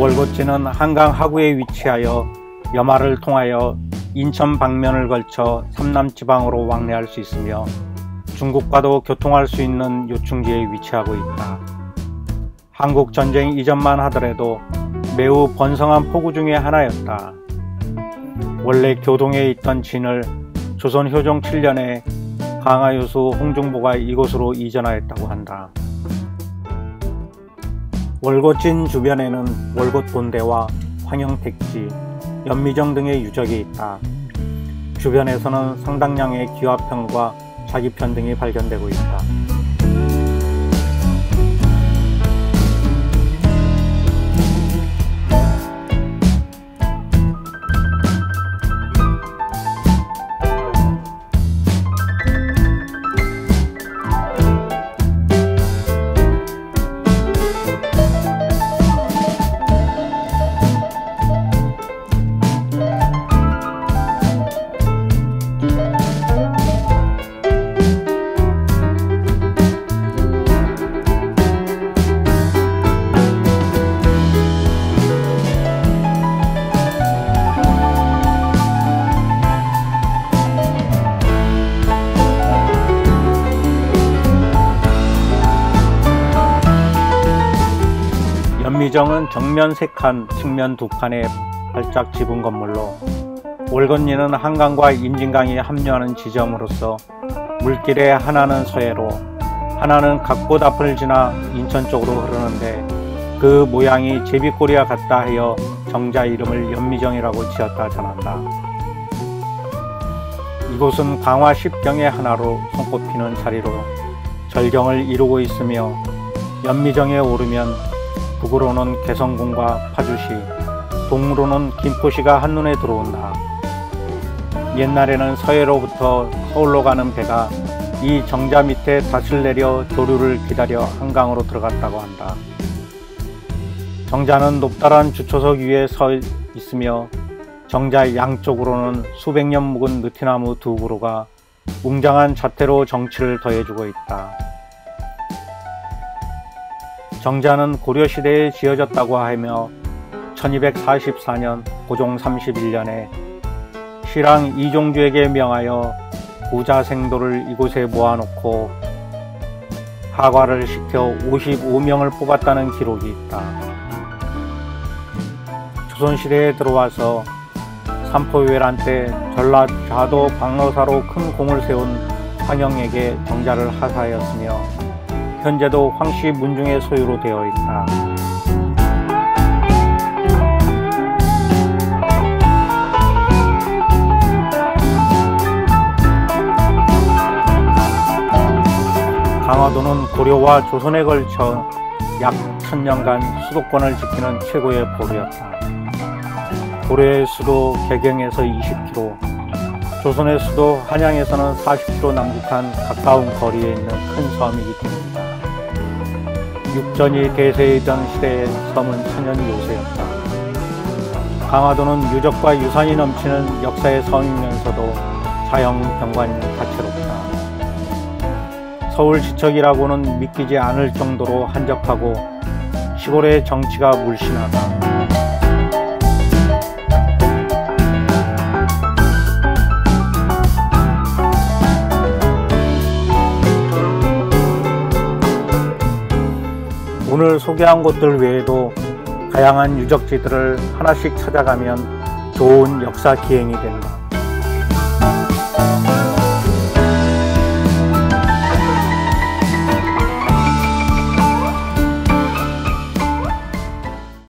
월곶지는 한강 하구에 위치하여 여마를 통하여 인천 방면을 걸쳐 삼남 지방으로 왕래할 수 있으며 중국과도 교통할 수 있는 요충지에 위치하고 있다. 한국 전쟁 이전만 하더라도 매우 번성한 포구 중의 하나였다. 원래 교동에 있던 진을 조선 효종 7년에 강하유수 홍중보가 이곳으로 이전하였다고 한다. 월곶진 주변에는 월곶 본대와 황영택지, 연미정 등의 유적이 있다. 주변에서는 상당량의 기와편과 자기편 등이 발견되고 있다. 연미정은 정면 3칸, 측면 2칸의 발짝 지붕 건물로 월건리는 한강과 인진강이 합류하는 지점으로서 물길의 하나는 서해로 하나는 각곳 앞을 지나 인천 쪽으로 흐르는데 그 모양이 제비꼬리와 같다 하여 정자 이름을 연미정이라고 지었다 전한다. 이곳은 강화 10경의 하나로 손꼽히는 자리로 절경을 이루고 있으며 연미정에 오르면 북으로는 개성군과 파주시, 동으로는 김포시가 한눈에 들어온다. 옛날에는 서해로부터 서울로 가는 배가 이 정자 밑에 닷을 내려 조류를 기다려 한강으로 들어갔다고 한다. 정자는 높다란 주초석 위에 서 있으며 정자 양쪽으로는 수백 년 묵은 느티나무 두 그루가 웅장한 자태로 정치를 더해주고 있다. 정자는 고려시대에 지어졌다고 하며 1244년 고종 31년에 신랑 이종주에게 명하여 부자생도를 이곳에 모아놓고 하과를 시켜 55명을 뽑았다는 기록이 있다. 조선시대에 들어와서 삼포외란 때 전라 좌도 광로사로 큰 공을 세운 황영에게 정자를 하사하였으며 현재도 황씨 문중의 소유로 되어 있다. 강화도는 고려와 조선에 걸쳐 약 천년간 수도권을 지키는 최고의 보루였다. 고려의 수도 개경에서 20km, 조선의 수도 한양에서는 40km 남북한 가까운 거리에 있는 큰 섬이기 때문이다. 육전이 대세이던 시대의 섬은 천연 요새였다. 강화도는 유적과 유산이 넘치는 역사의 섬이면서도 자연 경관이 다채롭다. 서울 지척이라고는 믿기지 않을 정도로 한적하고 시골의 정치가 물씬하다. 오늘 소개한 곳들 외에도 다양한 유적지들을 하나씩 찾아가면 좋은 역사 기행이 된다.